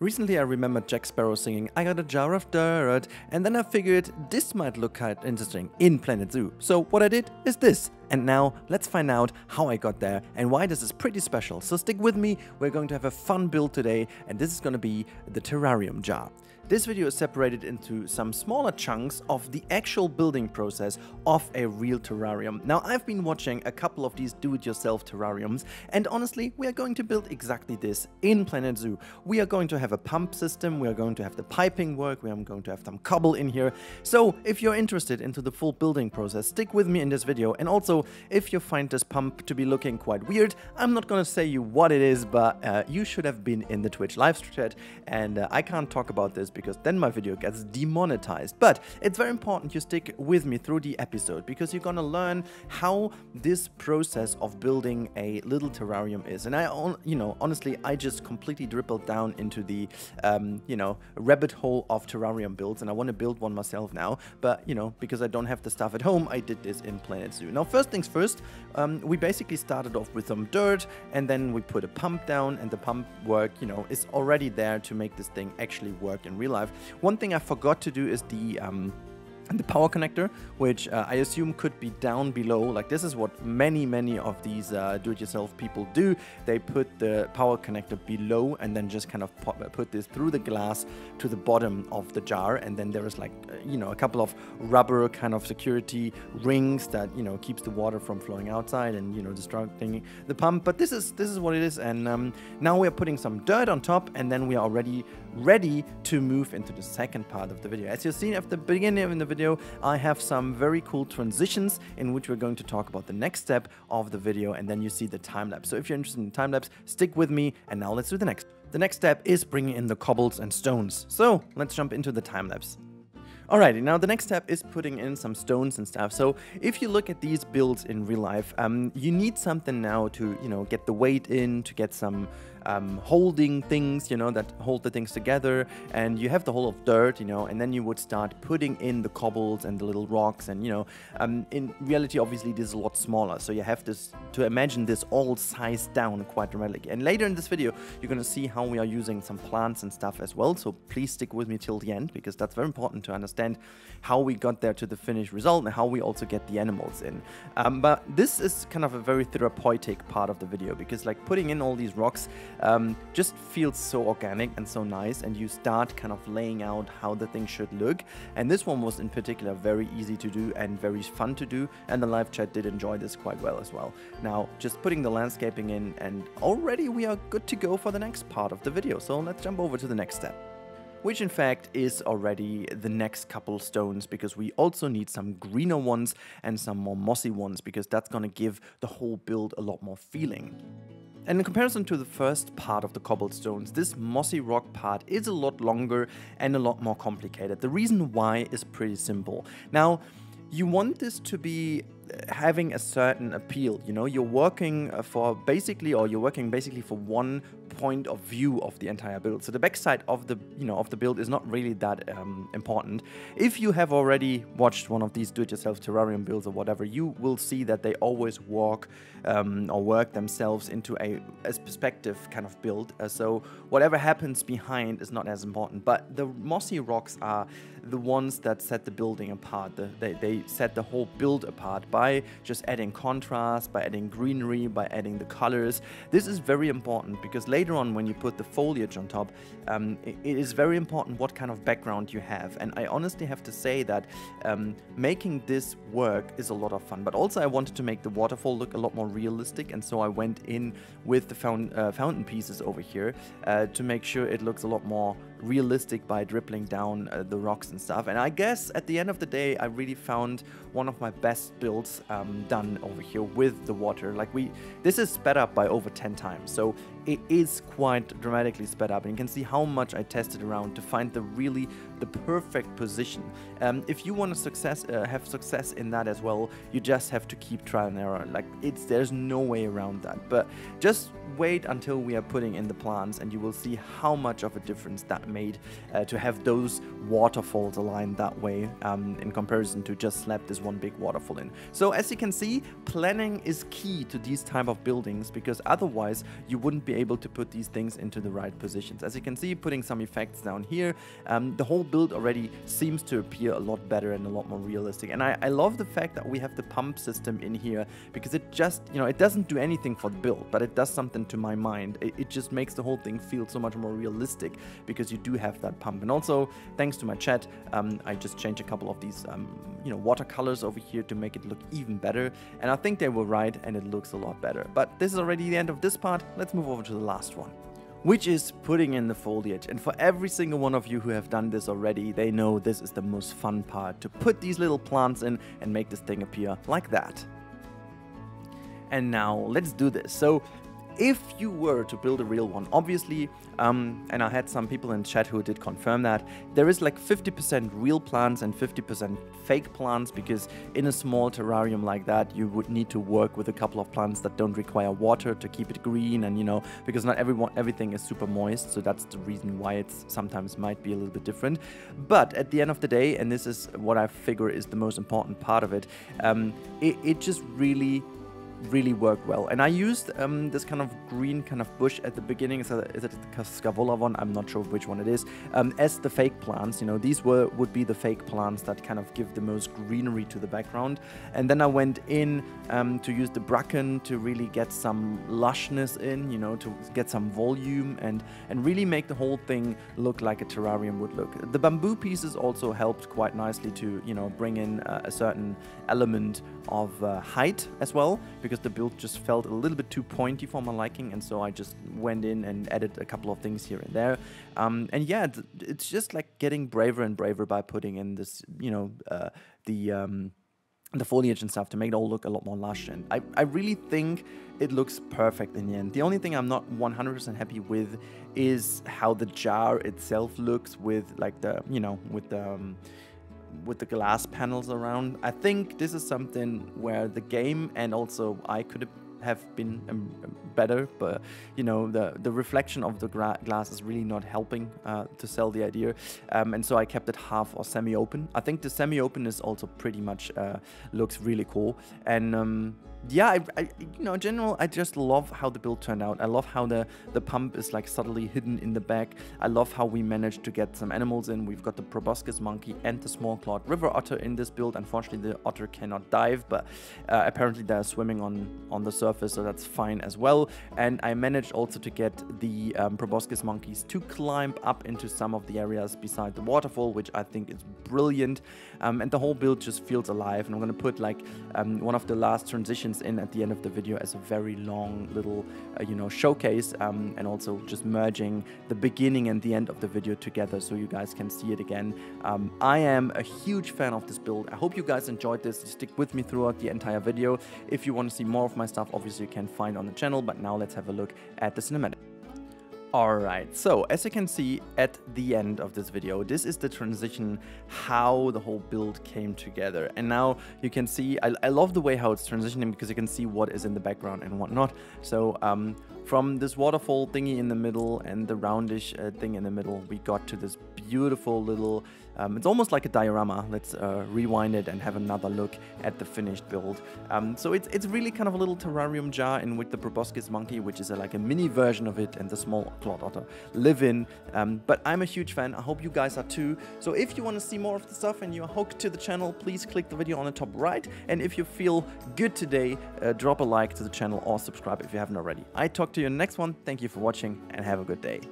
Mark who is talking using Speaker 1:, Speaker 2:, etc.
Speaker 1: Recently I remembered Jack Sparrow singing I got a jar of dirt and then I figured this might look quite interesting in Planet Zoo. So what I did is this. And now let's find out how I got there and why this is pretty special. So stick with me, we're going to have a fun build today and this is going to be the terrarium jar. This video is separated into some smaller chunks of the actual building process of a real terrarium. Now I've been watching a couple of these do-it-yourself terrariums and honestly we are going to build exactly this in Planet Zoo. We are going to have a pump system, we are going to have the piping work, we are going to have some cobble in here. So if you're interested into the full building process, stick with me in this video and also if you find this pump to be looking quite weird, I'm not gonna say you what it is, but uh, you should have been in the Twitch live chat and uh, I can't talk about this because then my video gets demonetized. But it's very important you stick with me through the episode because you're gonna learn how this process of building a little terrarium is. And I, you know, honestly, I just completely dribbled down into the, um, you know, rabbit hole of terrarium builds, and I want to build one myself now. But you know, because I don't have the stuff at home, I did this in Planet Zoo. Now, first things first, um, we basically started off with some dirt, and then we put a pump down, and the pump work, you know, is already there to make this thing actually work in real life. One thing I forgot to do is the um, and the power connector, which uh, I assume could be down below. Like this is what many, many of these uh, do-it-yourself people do. They put the power connector below and then just kind of uh, put this through the glass to the bottom of the jar. And then there is like, uh, you know, a couple of rubber kind of security rings that, you know, keeps the water from flowing outside and, you know, destructing the pump. But this is, this is what it is. And um, now we're putting some dirt on top and then we are already ready to move into the second part of the video. As you've seen at the beginning of the video, I have some very cool transitions in which we're going to talk about the next step of the video and then you see the time lapse. So if you're interested in time lapse, stick with me and now let's do the next. The next step is bringing in the cobbles and stones. So let's jump into the time lapse. Alrighty, now the next step is putting in some stones and stuff. So if you look at these builds in real life, um, you need something now to, you know, get the weight in, to get some um, holding things, you know, that hold the things together. And you have the whole of dirt, you know, and then you would start putting in the cobbles and the little rocks. And, you know, um, in reality, obviously, this is a lot smaller. So you have this to imagine this all sized down quite dramatically. And later in this video, you're going to see how we are using some plants and stuff as well. So please stick with me till the end because that's very important to understand how we got there to the finished result and how we also get the animals in. Um, but this is kind of a very therapeutic part of the video because like putting in all these rocks um, just feels so organic and so nice and you start kind of laying out how the thing should look and this one was in particular very easy to do and very fun to do and the live chat did enjoy this quite well as well. Now just putting the landscaping in and already we are good to go for the next part of the video so let's jump over to the next step which in fact is already the next couple stones because we also need some greener ones and some more mossy ones because that's going to give the whole build a lot more feeling. And in comparison to the first part of the cobblestones, this mossy rock part is a lot longer and a lot more complicated. The reason why is pretty simple. Now, you want this to be uh, having a certain appeal you know you're working uh, for basically or you're working basically for one point of view of the entire build. So the backside of the you know of the build is not really that um, important. If you have already watched one of these do-it-yourself terrarium builds or whatever, you will see that they always walk um, or work themselves into a, a perspective kind of build. Uh, so whatever happens behind is not as important. But the mossy rocks are the ones that set the building apart. The, they, they set the whole build apart by just adding contrast, by adding greenery, by adding the colors. This is very important because later on when you put the foliage on top, um, it, it is very important what kind of background you have. And I honestly have to say that um, making this work is a lot of fun. But also I wanted to make the waterfall look a lot more realistic. And so I went in with the fountain, uh, fountain pieces over here uh, to make sure it looks a lot more realistic by dribbling down uh, the rocks and stuff. And I guess at the end of the day, I really found one of my best builds um, done over here with the water. Like we, this is sped up by over 10 times. So it is quite dramatically sped up and you can see how much I tested around to find the really the perfect position. Um, if you want to success uh, have success in that as well, you just have to keep trial and error. Like it's there's no way around that. But just wait until we are putting in the plants and you will see how much of a difference that made uh, to have those waterfalls aligned that way um, in comparison to just slap this one big waterfall in. So as you can see, planning is key to these type of buildings because otherwise you wouldn't be able to put these things into the right positions. As you can see, putting some effects down here, um, the whole build already seems to appear a lot better and a lot more realistic. And I, I love the fact that we have the pump system in here because it just, you know, it doesn't do anything for the build, but it does something to my mind. It, it just makes the whole thing feel so much more realistic because you do have that pump. And also, thanks to my chat, um, I just changed a couple of these, um, you know, watercolors over here to make it look even better. And I think they were right and it looks a lot better. But this is already the end of this part. Let's move over to the last one which is putting in the foliage. And for every single one of you who have done this already, they know this is the most fun part, to put these little plants in and make this thing appear like that. And now let's do this. So if you were to build a real one, obviously, um, and I had some people in chat who did confirm that, there is like 50% real plants and 50% fake plants because in a small terrarium like that, you would need to work with a couple of plants that don't require water to keep it green and, you know, because not everyone, everything is super moist, so that's the reason why it sometimes might be a little bit different. But at the end of the day, and this is what I figure is the most important part of it, um, it, it just really really work well. And I used um, this kind of green kind of bush at the beginning. Is it, is it the Scaevola one? I'm not sure which one it is. Um, as the fake plants, you know, these were would be the fake plants that kind of give the most greenery to the background. And then I went in um, to use the bracken to really get some lushness in, you know, to get some volume and and really make the whole thing look like a terrarium would look. The bamboo pieces also helped quite nicely to, you know, bring in uh, a certain element of uh, height as well because the build just felt a little bit too pointy for my liking and so I just went in and added a couple of things here and there um, and yeah it's just like getting braver and braver by putting in this you know uh, the um, the foliage and stuff to make it all look a lot more lush and I, I really think it looks perfect in the end. The only thing I'm not 100% happy with is how the jar itself looks with like the, you know, with the, um, with the glass panels around. I think this is something where the game and also I could have been um, better, but you know the the reflection of the glass is really not helping uh, to sell the idea, um, and so I kept it half or semi-open. I think the semi-open is also pretty much uh, looks really cool, and um, yeah, I, I, you know, in general, I just love how the build turned out. I love how the, the pump is like subtly hidden in the back. I love how we managed to get some animals in. We've got the proboscis monkey and the small clawed river otter in this build. Unfortunately, the otter cannot dive, but uh, apparently they're swimming on, on the surface, so that's fine as well. And I managed also to get the um, proboscis monkeys to climb up into some of the areas beside the waterfall, which I think is brilliant. Um, and the whole build just feels alive. And I'm going to put like um, one of the last transitions in at the end of the video as a very long little, uh, you know, showcase um, and also just merging the beginning and the end of the video together so you guys can see it again. Um, I am a huge fan of this build. I hope you guys enjoyed this. Stick with me throughout the entire video. If you want to see more of my stuff, obviously you can find on the channel, but now let's have a look at the cinematic. Alright, so as you can see at the end of this video, this is the transition, how the whole build came together. And now you can see, I, I love the way how it's transitioning because you can see what is in the background and whatnot. So um, from this waterfall thingy in the middle and the roundish uh, thing in the middle, we got to this beautiful little um, it's almost like a diorama. Let's uh, rewind it and have another look at the finished build. Um, so it's, it's really kind of a little terrarium jar in which the proboscis monkey, which is a, like a mini version of it, and the small clawed otter live in. Um, but I'm a huge fan. I hope you guys are too. So if you want to see more of the stuff and you're hooked to the channel, please click the video on the top right. And if you feel good today, uh, drop a like to the channel or subscribe if you haven't already. I talk to you in the next one. Thank you for watching and have a good day.